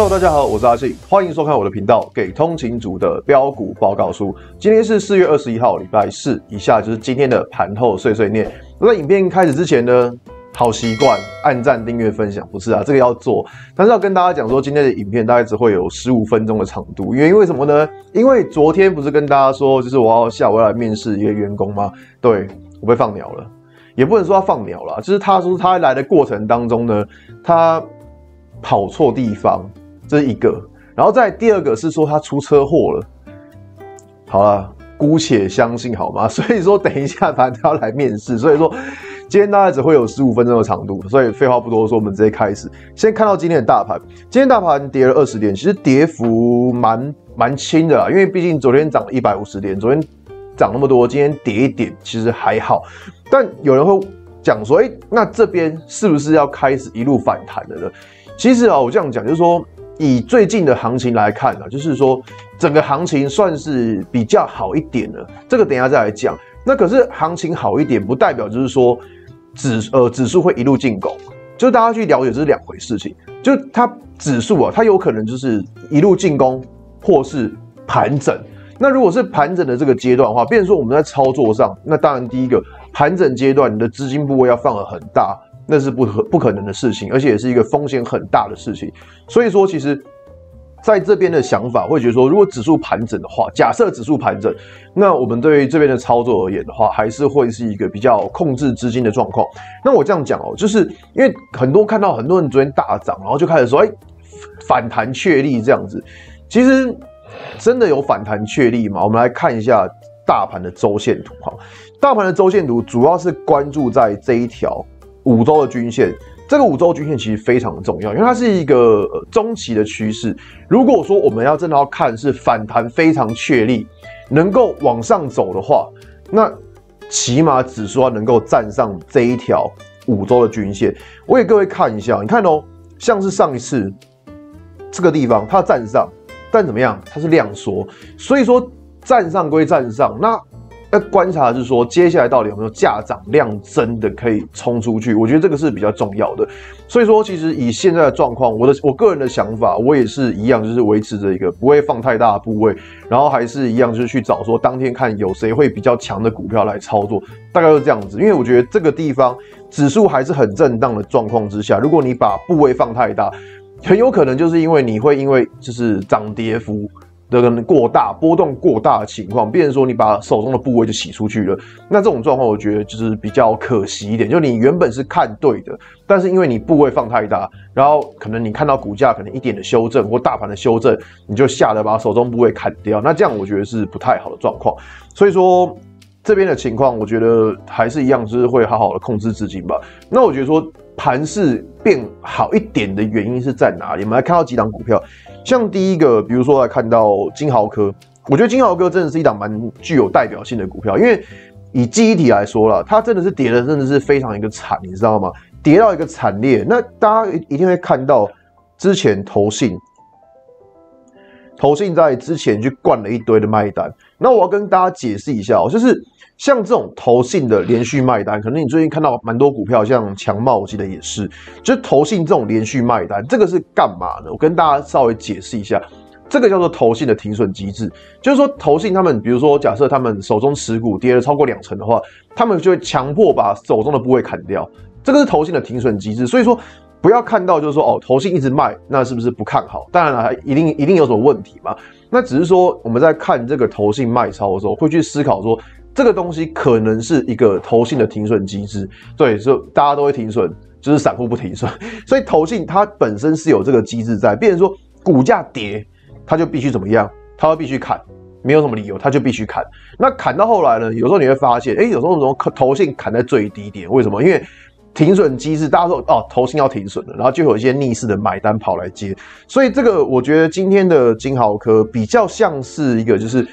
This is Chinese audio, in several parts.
Hello，大家好，我是阿信，欢迎收看我的频道，给通勤族的标股报告书。今天是四月二十一号，礼拜四，以下就是今天的盘后碎碎念。那在影片开始之前呢，好习惯按赞、订阅、分享，不是啊，这个要做，但是要跟大家讲说，今天的影片大概只会有十五分钟的长度，原因为什么呢？因为昨天不是跟大家说，就是我要下午要来面试一个员工吗？对我被放鸟了，也不能说他放鸟了，就是他说他来的过程当中呢，他跑错地方。这是一个，然后再第二个是说他出车祸了。好了，姑且相信好吗？所以说等一下反正他要来面试，所以说今天大概只会有十五分钟的长度，所以废话不多说，我们直接开始。先看到今天的大盘，今天大盘跌了二十点，其实跌幅蛮蛮轻的啦，因为毕竟昨天涨了一百五十点，昨天涨那么多，今天跌一点其实还好。但有人会讲说，哎，那这边是不是要开始一路反弹了呢？其实啊，我这样讲就是说。以最近的行情来看呢，就是说整个行情算是比较好一点的。这个等下再来讲。那可是行情好一点，不代表就是说指呃指数会一路进攻，就大家去了解这是两回事情。就它指数啊，它有可能就是一路进攻，或是盘整。那如果是盘整的这个阶段的话，变成说我们在操作上，那当然第一个盘整阶段，你的资金部位要放得很大。那是不可不可能的事情，而且也是一个风险很大的事情。所以说，其实在这边的想法会觉得说，如果指数盘整的话，假设指数盘整，那我们对于这边的操作而言的话，还是会是一个比较控制资金的状况。那我这样讲哦，就是因为很多看到很多人昨天大涨，然后就开始说，哎，反弹确立这样子。其实真的有反弹确立吗？我们来看一下大盘的周线图哈。大盘的周线图主要是关注在这一条。五周的均线，这个五周均线其实非常的重要，因为它是一个中期的趋势。如果说我们要真的要看是反弹非常确立，能够往上走的话，那起码指数要能够站上这一条五周的均线。我给各位看一下，你看哦，像是上一次这个地方它站上，但怎么样？它是量缩，所以说站上归站上，那。要观察的是说，接下来到底有没有价涨量增的可以冲出去？我觉得这个是比较重要的。所以说，其实以现在的状况，我的我个人的想法，我也是一样，就是维持着一个不会放太大的部位，然后还是一样，就是去找说当天看有谁会比较强的股票来操作，大概是这样子。因为我觉得这个地方指数还是很震荡的状况之下，如果你把部位放太大，很有可能就是因为你会因为就是涨跌幅。的可能过大波动过大的情况，变成说你把手中的部位就洗出去了，那这种状况我觉得就是比较可惜一点。就你原本是看对的，但是因为你部位放太大，然后可能你看到股价可能一点的修正或大盘的修正，你就吓得把手中部位砍掉，那这样我觉得是不太好的状况。所以说这边的情况，我觉得还是一样，就是会好好的控制资金吧。那我觉得说盘势变好一点的原因是在哪里？我们来看到几档股票。像第一个，比如说来看到金豪科，我觉得金豪科真的是一档蛮具有代表性的股票，因为以记忆体来说了，它真的是跌的真的是非常一个惨，你知道吗？跌到一个惨烈。那大家一定会看到之前投信，投信在之前去灌了一堆的卖单。那我要跟大家解释一下哦，就是。像这种投信的连续卖单，可能你最近看到蛮多股票，像强茂，我记得也是，就是投信这种连续卖单，这个是干嘛的？我跟大家稍微解释一下，这个叫做投信的停损机制，就是说投信他们，比如说假设他们手中持股跌了超过两成的话，他们就会强迫把手中的部位砍掉，这个是投信的停损机制。所以说不要看到就是说哦，投信一直卖，那是不是不看好？当然了，一定一定有什么问题嘛？那只是说我们在看这个投信卖超的时候，会去思考说。这个东西可能是一个投信的停损机制，对，就大家都会停损，就是散户不停损，所以投信它本身是有这个机制在。变成说股价跌，它就必须怎么样？它必须砍，没有什么理由，它就必须砍。那砍到后来呢？有时候你会发现，哎，有时候什么投信砍在最低点，为什么？因为停损机制，大家说哦，投信要停损了，然后就有一些逆势的买单跑来接。所以这个我觉得今天的金豪科比较像是一个就是。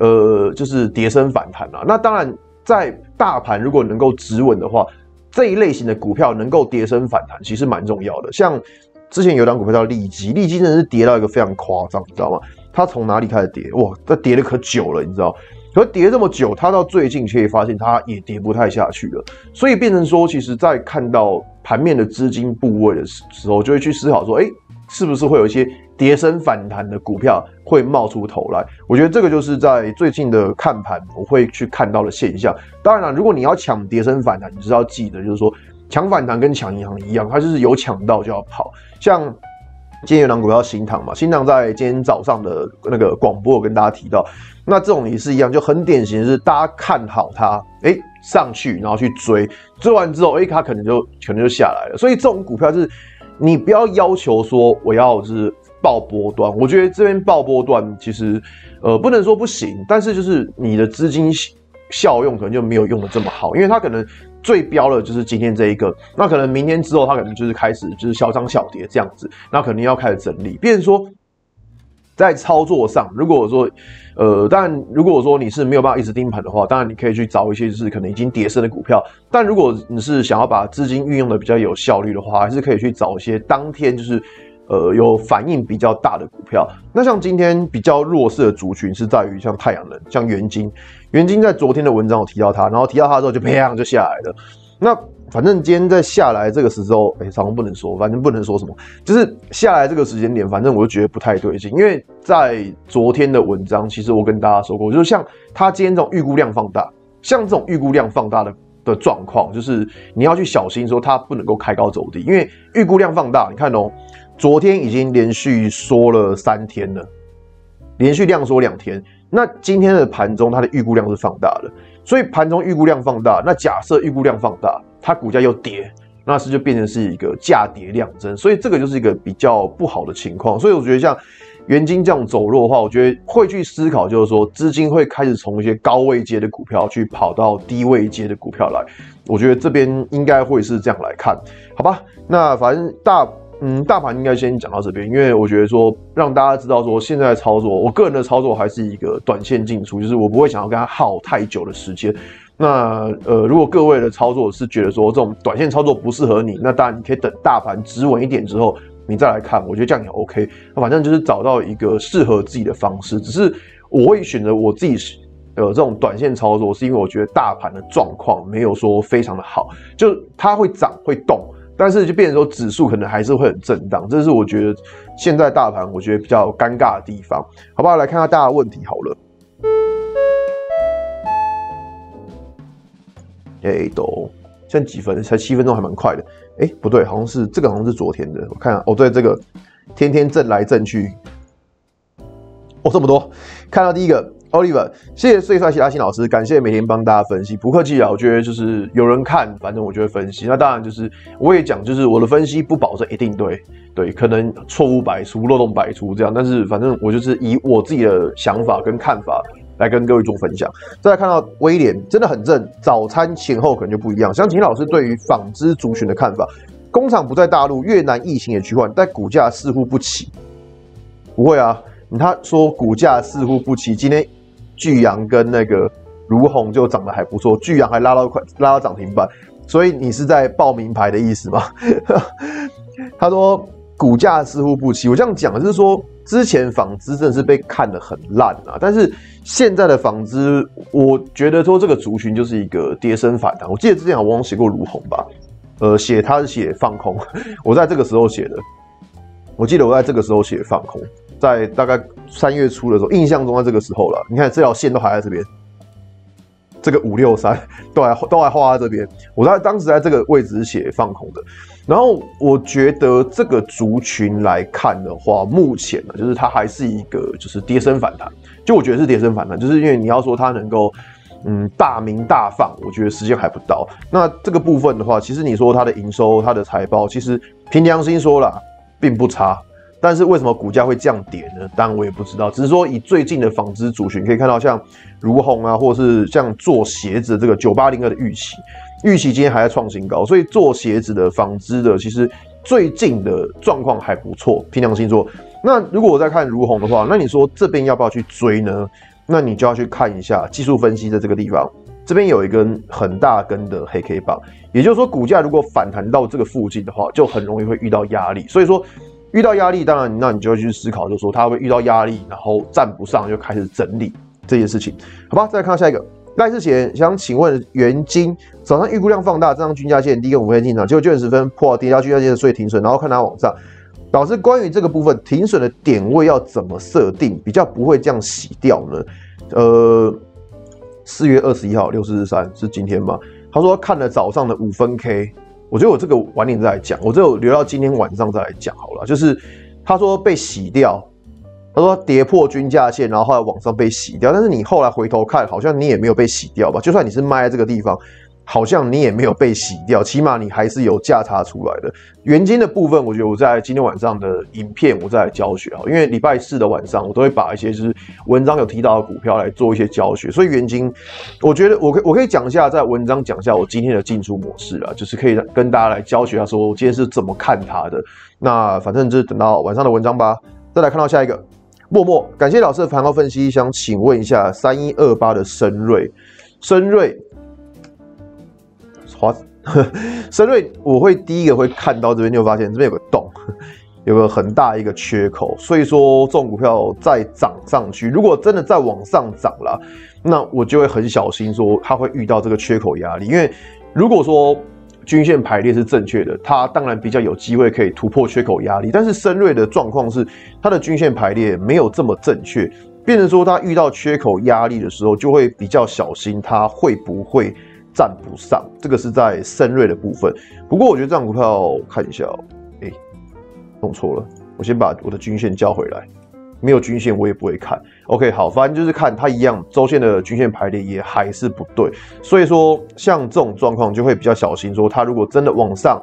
呃，就是跌升反弹啊。那当然，在大盘如果能够止稳的话，这一类型的股票能够跌升反弹，其实蛮重要的。像之前有档股票叫利基，利基真的是跌到一个非常夸张，你知道吗？它从哪里开始跌？哇，它跌的可久了，你知道？可跌这么久，它到最近却发现它也跌不太下去了。所以变成说，其实在看到盘面的资金部位的时候，就会去思考说，哎，是不是会有一些跌升反弹的股票会冒出头来？我觉得这个就是在最近的看盘我会去看到的现象。当然了，如果你要抢跌升反弹，你是要记得，就是说抢反弹跟抢银行一样，它就是有抢到就要跑。像今天有档股票新塘嘛，新塘在今天早上的那个广播跟大家提到，那这种也是一样，就很典型的是大家看好它，哎上去然后去追，追完之后，哎它可能就可能就下来了。所以这种股票就是你不要要求说我要是爆波段，我觉得这边爆波段其实呃不能说不行，但是就是你的资金效用可能就没有用的这么好，因为它可能。最标的就是今天这一个，那可能明天之后它可能就是开始就是小涨小跌这样子，那肯定要开始整理。变成说，在操作上，如果说，呃，但如果说你是没有办法一直盯盘的话，当然你可以去找一些就是可能已经跌升的股票。但如果你是想要把资金运用的比较有效率的话，还是可以去找一些当天就是。呃，有反应比较大的股票，那像今天比较弱势的族群是在于像太阳能，像元晶，元晶在昨天的文章有提到它，然后提到它之后就啪就下来了。那反正今天在下来这个时候，哎，长虹不能说，反正不能说什么，就是下来这个时间点，反正我就觉得不太对劲，因为在昨天的文章，其实我跟大家说过，就是像它今天这种预估量放大，像这种预估量放大的的状况，就是你要去小心说它不能够开高走低，因为预估量放大，你看哦。昨天已经连续缩了三天了，连续量缩两天。那今天的盘中，它的预估量是放大的，所以盘中预估量放大。那假设预估量放大，它股价又跌，那是就变成是一个价跌量增，所以这个就是一个比较不好的情况。所以我觉得像元金这样走弱的话，我觉得会去思考，就是说资金会开始从一些高位阶的股票去跑到低位阶的股票来。我觉得这边应该会是这样来看，好吧？那反正大。嗯，大盘应该先讲到这边，因为我觉得说让大家知道说现在操作，我个人的操作还是一个短线进出，就是我不会想要跟它耗太久的时间。那呃，如果各位的操作是觉得说这种短线操作不适合你，那当然你可以等大盘止稳一点之后，你再来看，我觉得这样也 OK。那反正就是找到一个适合自己的方式，只是我会选择我自己呃这种短线操作，是因为我觉得大盘的状况没有说非常的好，就它会涨会动。但是就变成说指数可能还是会很震荡，这是我觉得现在大盘我觉得比较尴尬的地方，好不好？来看看大家问题好了。哎，都现在几分？才七分钟，还蛮快的。哎，不对，好像是这个，好像是昨天的。我看哦，对，这个天天震来震去，哦，这么多。看到第一个。Oliver，谢谢最帅气阿信老师，感谢每天帮大家分析，不客气啊。我觉得就是有人看，反正我就会分析。那当然就是我也讲，就是我的分析不保证一定对，对，可能错误百出，漏洞百出这样。但是反正我就是以我自己的想法跟看法来跟各位做分享。再来看到威廉真的很正，早餐前后可能就不一样。像秦老师对于纺织族群的看法，工厂不在大陆，越南疫情也趋缓，但股价似乎不起。不会啊，他说股价似乎不起，今天。巨阳跟那个如虹就涨得还不错，巨阳还拉到快拉到涨停板，所以你是在报名牌的意思吗？他说股价似乎不齐，我这样讲就是说之前纺织真的是被看得很烂啊，但是现在的纺织，我觉得说这个族群就是一个跌升反弹。我记得之前我忘写过如虹吧，呃，写他是写放空，我在这个时候写的，我记得我在这个时候写放空。在大概三月初的时候，印象中在这个时候了。你看这条线都还在这边，这个五六三 都还都还画在这边。我在当时在这个位置写放空的。然后我觉得这个族群来看的话，目前呢，就是它还是一个就是跌升反弹。就我觉得是跌升反弹，就是因为你要说它能够嗯大名大放，我觉得时间还不到。那这个部分的话，其实你说它的营收、它的财报，其实凭良心说了，并不差。但是为什么股价会这样跌呢？当然我也不知道，只是说以最近的纺织族群可以看到，像如虹啊，或者是像做鞋子这个九八零二的预期，预期今天还在创新高，所以做鞋子的纺织的其实最近的状况还不错。凭良心说，那如果我在看如虹的话，那你说这边要不要去追呢？那你就要去看一下技术分析的这个地方，这边有一根很大根的黑 K 棒，也就是说股价如果反弹到这个附近的话，就很容易会遇到压力，所以说。遇到压力，当然，那你就要去思考，就是说他会遇到压力，然后站不上，就开始整理这件事情，好吧？再来看下一个，赖世贤想请问，元金早上预估量放大，这张均价线低跟五分进场，结果九点十分破跌到均价线，所以停损，然后看它往上，老师，关于这个部分停损的点位要怎么设定，比较不会这样洗掉呢？呃，四月二十一号六四四三是今天吗？他说看了早上的五分 K，我觉得我这个晚点再来讲，我只有留到今天晚上再来讲好了。就是他说被洗掉，他说跌破均价线，然后后来往上被洗掉，但是你后来回头看，好像你也没有被洗掉吧？就算你是卖在这个地方。好像你也没有被洗掉，起码你还是有价差出来的。原金的部分，我觉得我在今天晚上的影片我再来教学啊，因为礼拜四的晚上我都会把一些就是文章有提到的股票来做一些教学，所以原金，我觉得我可我可以讲一下，在文章讲一下我今天的进出模式啊，就是可以跟大家来教学一下，说我今天是怎么看它的。那反正就是等到晚上的文章吧。再来看到下一个，默默感谢老师的盘后分析，想请问一下三一二八的深瑞，深瑞。深瑞，我会第一个会看到这边，你会发现这边有个洞，有个很大一个缺口，所以说这种股票再涨上去，如果真的再往上涨了，那我就会很小心说它会遇到这个缺口压力，因为如果说均线排列是正确的，它当然比较有机会可以突破缺口压力，但是深瑞的状况是它的均线排列没有这么正确，变成说它遇到缺口压力的时候，就会比较小心它会不会。站不上，这个是在深瑞的部分。不过我觉得这张股票看一下，哎，弄错了，我先把我的均线交回来。没有均线我也不会看。OK，好，反正就是看它一样，周线的均线排列也还是不对。所以说，像这种状况就会比较小心，说它如果真的往上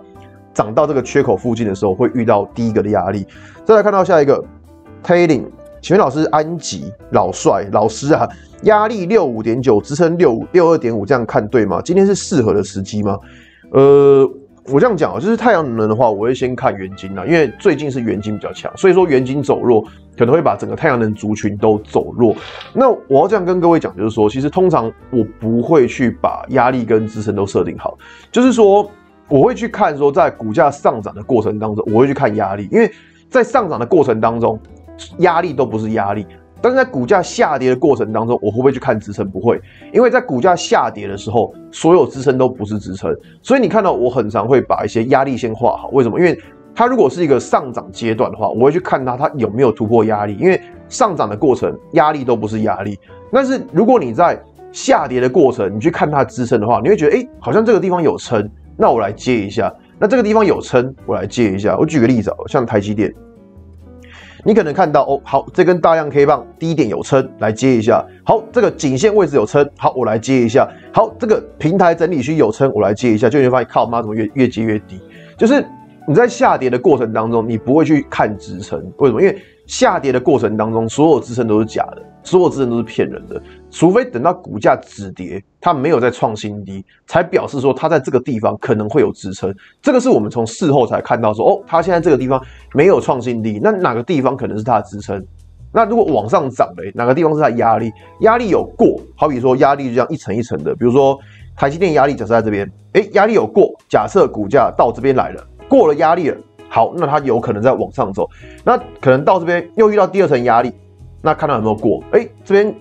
涨到这个缺口附近的时候，会遇到第一个的压力。再来看到下一个，Tailing，请问老师安吉老帅老师啊？压力六五点九，支撑六五六二点五，这样看对吗？今天是适合的时机吗？呃，我这样讲啊，就是太阳能的话，我会先看元金啊，因为最近是元金比较强，所以说元金走弱，可能会把整个太阳能族群都走弱。那我要这样跟各位讲，就是说，其实通常我不会去把压力跟支撑都设定好，就是说我会去看说，在股价上涨的过程当中，我会去看压力，因为在上涨的过程当中，压力都不是压力。但是在股价下跌的过程当中，我会不会去看支撑？不会，因为在股价下跌的时候，所有支撑都不是支撑。所以你看到我很常会把一些压力先画好。为什么？因为它如果是一个上涨阶段的话，我会去看它它有没有突破压力。因为上涨的过程压力都不是压力。但是如果你在下跌的过程，你去看它支撑的话，你会觉得哎，好像这个地方有撑，那我来接一下。那这个地方有撑，我来接一下。我举个例子，像台积电。你可能看到哦，好，这根大量 K 棒低点有撑，来接一下。好，这个颈线位置有撑，好，我来接一下。好，这个平台整理区有撑，我来接一下。就你会发现，靠妈怎么越越接越低？就是你在下跌的过程当中，你不会去看支撑，为什么？因为下跌的过程当中，所有支撑都是假的。所有支撑都是骗人的，除非等到股价止跌，它没有再创新低，才表示说它在这个地方可能会有支撑。这个是我们从事后才看到说，哦，它现在这个地方没有创新低，那哪个地方可能是它的支撑？那如果往上涨嘞，哪个地方是它压力？压力有过，好比说压力就这样一层一层的，比如说台积电压力假设在这边，哎，压力有过，假设股价到这边来了，过了压力了，好，那它有可能在往上走，那可能到这边又遇到第二层压力。那看到有没有过？哎，这边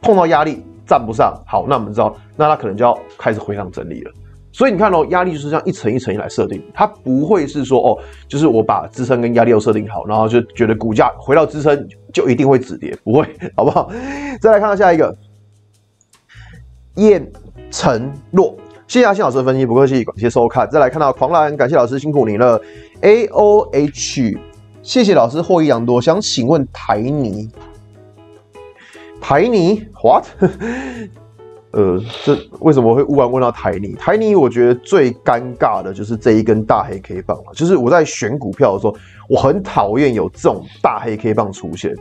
碰到压力站不上，好，那我们知道，那它可能就要开始回档整理了。所以你看哦，压力就是这样一层一层来设定，它不会是说哦，就是我把支撑跟压力都设定好，然后就觉得股价回到支撑就一定会止跌，不会，好不好？再来看到下一个，燕承诺，谢谢阿信老师的分析，不客气，感谢收看。再来看到狂澜，感谢老师辛苦你了。A O H，谢谢老师获益良多，想请问台泥。台泥，what？呃，这为什么会忽然问到台泥？台泥，我觉得最尴尬的就是这一根大黑 K 棒了。就是我在选股票的时候，我很讨厌有这种大黑 K 棒出现。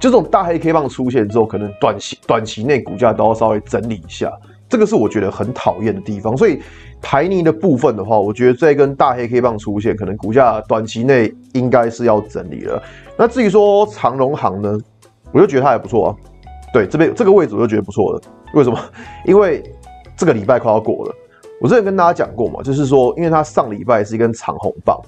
就这种大黑 K 棒出现之后，可能短期短期内股价都要稍微整理一下，这个是我觉得很讨厌的地方。所以台泥的部分的话，我觉得这一根大黑 K 棒出现，可能股价短期内应该是要整理了。那至于说长荣行呢，我就觉得它还不错啊。对这边这个位置我就觉得不错了，为什么？因为这个礼拜快要过了，我之前跟大家讲过嘛，就是说，因为它上礼拜是一根长红棒，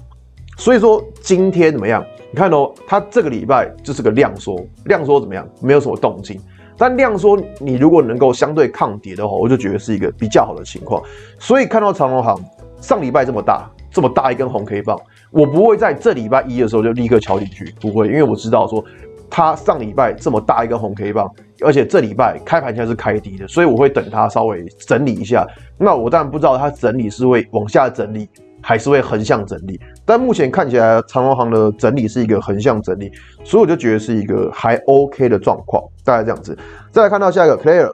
所以说今天怎么样？你看哦，它这个礼拜就是个量缩，量缩怎么样？没有什么动静，但量缩你如果能够相对抗跌的话，我就觉得是一个比较好的情况。所以看到长隆行上礼拜这么大，这么大一根红 K 棒，我不会在这礼拜一的时候就立刻敲进去，不会，因为我知道说它上礼拜这么大一根红 K 棒，而且这礼拜开盘现在是开低的，所以我会等它稍微整理一下。那我当然不知道它整理是会往下整理。还是会横向整理，但目前看起来长隆行的整理是一个横向整理，所以我就觉得是一个还 OK 的状况，大概这样子。再来看到下一个 Clear，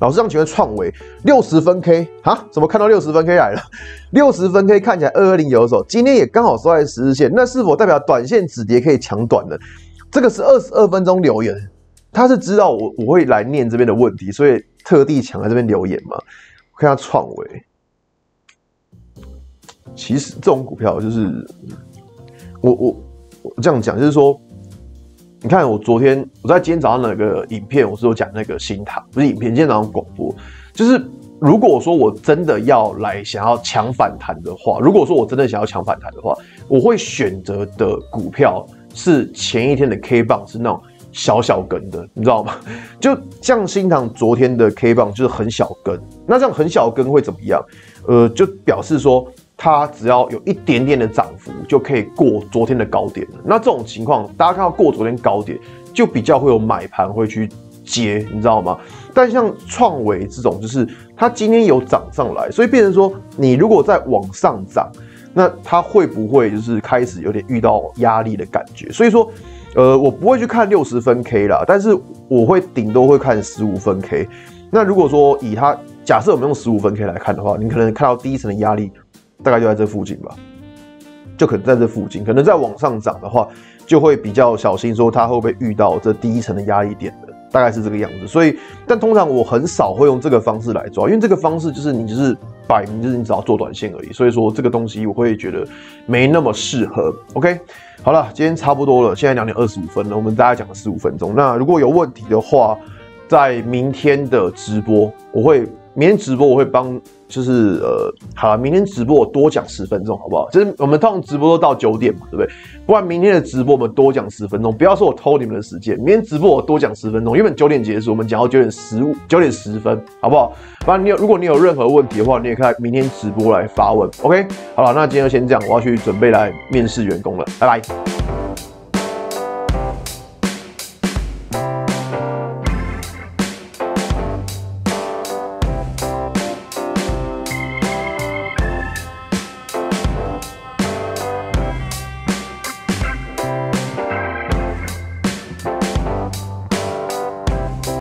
老师让请问创维六十分 K 啊？怎么看到六十分 K 来了？六十分 K 看起来二二零有手，今天也刚好收在十日线，那是否代表短线止跌可以抢短的？这个是二十二分钟留言，他是知道我我会来念这边的问题，所以特地抢在这边留言嘛？看下创维。其实这种股票就是我我我这样讲，就是说，你看我昨天我在今天早上那个影片，我是有讲那个新塘，不是影片，今天早上广播，就是如果说我真的要来想要抢反弹的话，如果说我真的想要抢反弹的话，我会选择的股票是前一天的 K 棒是那种小小根的，你知道吗？就像新塘昨天的 K 棒就是很小根，那这样很小根会怎么样？呃，就表示说。它只要有一点点的涨幅，就可以过昨天的高点了。那这种情况，大家看到过昨天高点，就比较会有买盘会去接，你知道吗？但像创维这种，就是它今天有涨上来，所以变成说，你如果再往上涨，那它会不会就是开始有点遇到压力的感觉？所以说，呃，我不会去看六十分 K 啦，但是我会顶多会看十五分 K。那如果说以它假设我们用十五分 K 来看的话，你可能看到第一层的压力。大概就在这附近吧，就可能在这附近，可能再往上涨的话，就会比较小心，说它会不会遇到这第一层的压力点的，大概是这个样子。所以，但通常我很少会用这个方式来抓，因为这个方式就是你就是摆明就是你只要做短线而已。所以说这个东西我会觉得没那么适合。OK，好了，今天差不多了，现在两点二十五分了，我们大概讲了十五分钟。那如果有问题的话，在明天的直播我会。明天直播我会帮，就是呃，好了，明天直播我多讲十分钟，好不好？就是我们通常直播都到九点嘛，对不对？不然明天的直播我们多讲十分钟，不要说我偷你们的时间。明天直播我多讲十分钟，原本九点结束，我们讲到九点十五、九点十分，好不好？不然你有，如果你有任何问题的话，你也可以明天直播来发问。OK，好了，那今天就先这样，我要去准备来面试员工了，拜拜。